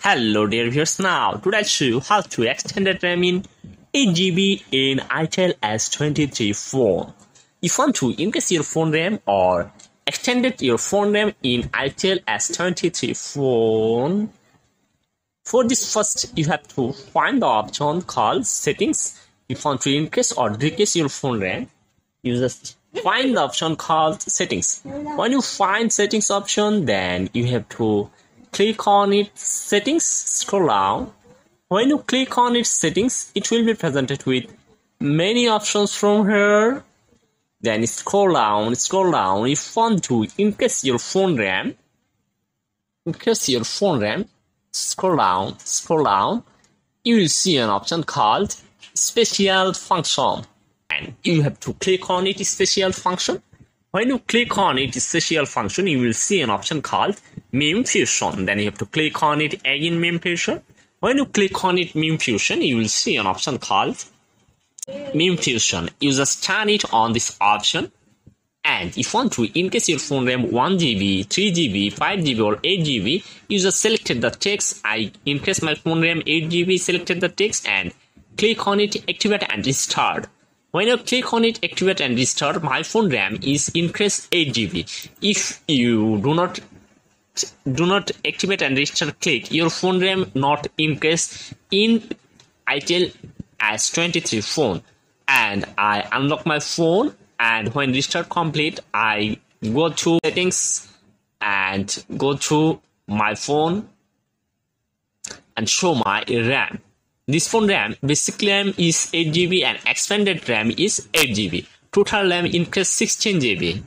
Hello dear viewers now today I'll show you how to extend the RAM in 8GB in ITEL S23 phone. If you want to increase your phone RAM or extended your phone RAM in ITEL S23 phone, for this first you have to find the option called settings. If you want to increase or decrease your phone RAM, you just find the option called settings. When you find settings option then you have to click on its settings scroll down. When you click on its settings it will be presented with many options from here. Then scroll down scroll down. If you want to increase your phone ram increase your phone ram scroll down scroll down. You will see an option called special function. And you have to click on it special function. When you click on it special function you will see an option called meme fusion then you have to click on it again meme fusion when you click on it meme fusion you will see an option called meme fusion you just turn it on this option and if you want to increase your phone RAM 1GB, 3GB, 5GB or 8GB, you just selected the text. I increase my phone RAM 8GB, selected the text and click on it, activate and restart. When you click on it, activate and restart, my phone RAM is increased 8GB. If you do not do not activate and restart click your phone RAM not increase in ITEL S23 phone. And I unlock my phone and when restart complete I go to settings and go to my phone and show my RAM. This phone RAM basic RAM is 8GB and expanded RAM is 8GB total RAM increase 16GB